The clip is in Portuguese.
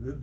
Né?